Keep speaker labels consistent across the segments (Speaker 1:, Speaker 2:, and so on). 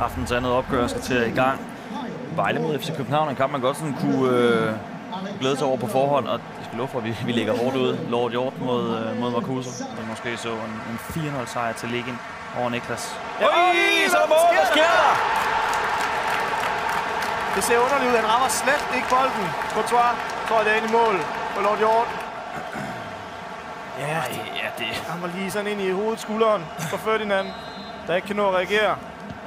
Speaker 1: Aftens andet opgør skal til i gang. Vejle mod FC København, en kamp man godt sådan kunne øh, glæde sig over på forhånd, og jeg skal love for, at vi, vi ligger hårdt ud. Lord Hjort mod, øh, mod Marcuso, men måske så en, en 4-0 sejr til Liggin over Niklas.
Speaker 2: Ja, Øj, så mål, hvad sker der? Det ser underligt ud, han rammer slet ikke bolden. Courtois tror, det er ind i mål på Lord Hjort.
Speaker 1: Ja, ja, det...
Speaker 2: Han var lige sådan ind i hovedet skulderen på Ferdinand, der ikke kan nå at reagere.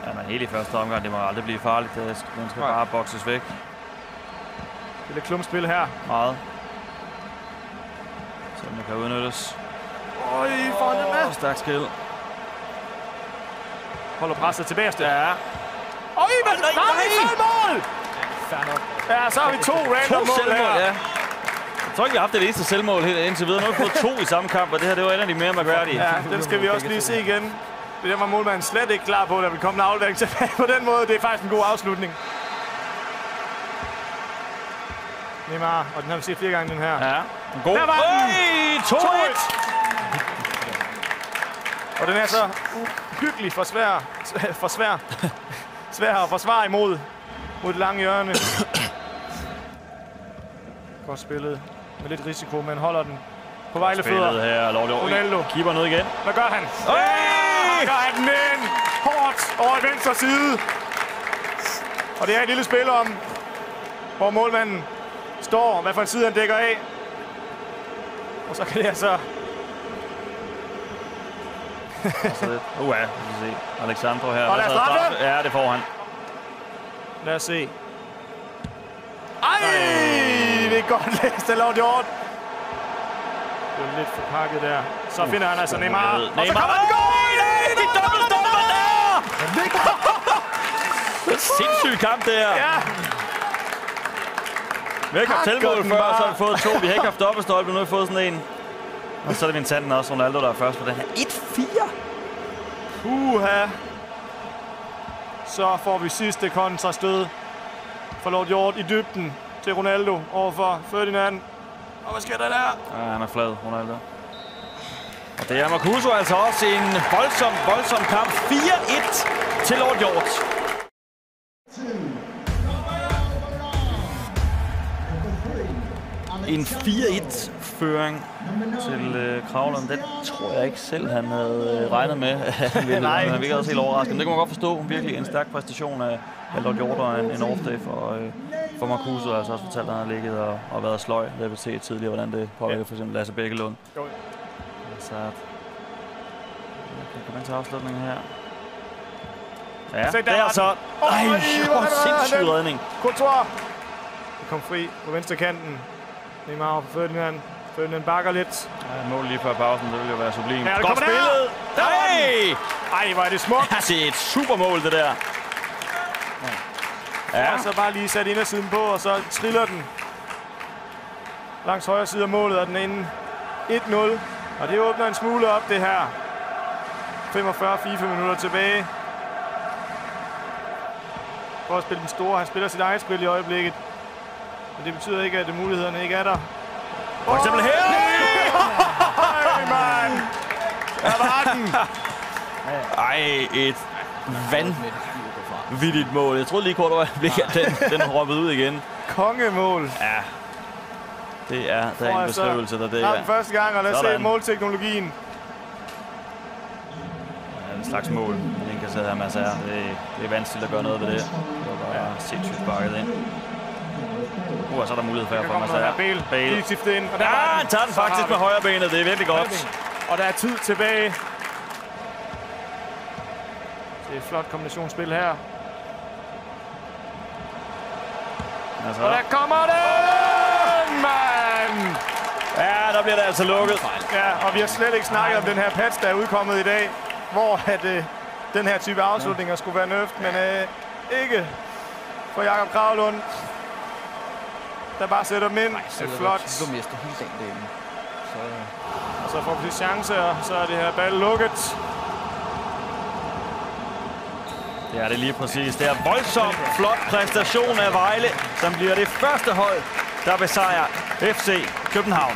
Speaker 1: Ja, men helt i første omgang, det må aldrig blive farligt. Det skal, den skal
Speaker 2: Nej.
Speaker 1: bare bokses væk.
Speaker 2: Det er lidt klumpspil her.
Speaker 1: Meget. Så den kan udnyttes.
Speaker 2: Øj, får han med?
Speaker 1: Åh, stærkt skill.
Speaker 2: Holder presset tilbage. Ja. Øj, men
Speaker 1: nej,
Speaker 2: nej,
Speaker 1: nej.
Speaker 2: mål! Ja, så har vi to
Speaker 1: to
Speaker 2: random mål
Speaker 1: selvmål,
Speaker 2: her.
Speaker 1: ja. Jeg tror ikke, vi har haft det eneste selvmål helt indtil videre. Nu har vi fået to i samme kamp, og det her det var en af de mere mærkværdige.
Speaker 2: Ja, den skal vi også lige se igen. Det var målmanden slet ikke klar på, da vi kom en aflevering tilbage på den måde. Det er faktisk en god afslutning. Neymar, og den har vi set flere gange, den her.
Speaker 1: Ja, en god.
Speaker 2: Der var den!
Speaker 1: Øj, 2-1!
Speaker 2: Og den er så uhyggelig for svær, for svær, svær at forsvare imod mod det lange hjørne. Godt spillet med lidt risiko, men holder den på Vejle
Speaker 1: Spillet her, Lord
Speaker 2: Ronaldo.
Speaker 1: Keeper ned igen.
Speaker 2: Hvad gør han?
Speaker 1: Øj!
Speaker 2: Gør han den ind! Hårdt over i venstre side. Og det er et lille spil om, hvor målmanden står, hvad for en side han dækker af. Og så kan det altså...
Speaker 1: Uh, ja, vi se. Alexandro her.
Speaker 2: Og er
Speaker 1: så
Speaker 2: straffe!
Speaker 1: Ja, det får han.
Speaker 2: Lad os se. Ej! Det er godt læst af Lord Hjort. Det er lidt forpakket der. Så finder han altså Neymar. Og så
Speaker 1: Neymar.
Speaker 2: kommer den
Speaker 1: Nej, de dobbeltstopper der! Sindssyg kamp, det her.
Speaker 2: Ja,
Speaker 1: Vi har ikke haft selvmål før,
Speaker 2: bare.
Speaker 1: så har vi fået to. Vi har ikke haft dobbeltstolpe, nu har vi fået sådan en. Og så er det min tanden også, Ronaldo, der er først på den her. 1-4.
Speaker 2: Uha. Så får vi sidste kontrastød for Lord Hjort i dybden til Ronaldo overfor Ferdinand. Og hvad sker der der?
Speaker 1: Ja, han er flad, Ronaldo. Og det er Marcuso altså også en voldsom, voldsom kamp. 4-1 til Lord Hjort. En 4-1-føring til øh, Kravlund. Den tror jeg ikke selv, han havde øh, regnet med.
Speaker 2: Nej.
Speaker 1: Han virkede også helt overrasket. Men det kan man godt forstå. Virkelig en stærk præstation af, af Lord Hjort og en, en off-day for, øh, for Marcuso. Altså også fortalt, at han har ligget og, og været sløj. Det har vi set tidligere, hvordan det påvirker for eksempel Lasse Bækkelund.
Speaker 2: Jo.
Speaker 1: Så at... Okay, kom ind til afslutningen her. Ja,
Speaker 2: Se, der
Speaker 1: der er så... Ej,
Speaker 2: hvor er
Speaker 1: sindssyg redning.
Speaker 2: Courtois. Det kom fri på venstre kanten. Neymar på Ferdinand. Ferdinand bakker lidt.
Speaker 1: Ja, mål lige før pausen, det ville jo være sublim.
Speaker 2: Ja, det
Speaker 1: Godt
Speaker 2: der.
Speaker 1: spillet!
Speaker 2: Der
Speaker 1: Nej!
Speaker 2: Ej, hvor er det smukt.
Speaker 1: Er et supermål, det der. Ja,
Speaker 2: Og så bare lige sat indersiden på, og så triller den langs højre side af målet, og den er inde 1-0. Og det åbner en smule op, det her. 45-44 minutter tilbage. Prøver at spille den store. Han spiller sit eget spil i øjeblikket. Men det betyder ikke, at mulighederne ikke er der.
Speaker 1: for eksempel her.
Speaker 2: Mand! Der var den!
Speaker 1: Ej, et vanvittigt mål. Jeg troede lige kort øjeblik, at den, den hoppede ud igen.
Speaker 2: Kongemål.
Speaker 1: Ja, det er, det er en beskrivelse, der det er.
Speaker 2: den første gang, og lad os se målteknologien.
Speaker 1: Ja, en slags mål. Den kan sidde her masser af. Det, det er vanskeligt at gøre noget ved det. Det var bare sindssygt sparket ind. Uh, så er der mulighed for at
Speaker 2: Der
Speaker 1: få
Speaker 2: noget her.
Speaker 1: af.
Speaker 2: Bale. Lige skiftet ind. Og der
Speaker 1: Ja, han tager den faktisk med højre benet. Det er virkelig godt.
Speaker 2: Og der er tid tilbage. Det er et flot kombinationsspil her.
Speaker 1: Altså,
Speaker 2: Og der kommer
Speaker 1: ja, der bliver det altså lukket.
Speaker 2: Ja, og vi har slet ikke snakket om den her patch, der er udkommet i dag, hvor at, øh, den her type afslutninger skulle være nøft, men øh, ikke for Jakob Kravlund, der bare sætter dem ind. Det er flot.
Speaker 3: Du mister hele dagen derinde. Så,
Speaker 2: Og så får vi chance, og så er det her ball lukket.
Speaker 1: Det er det lige præcis. Det er voldsomt flot præstation af Vejle, som bliver det første hold, der besejrer FC København.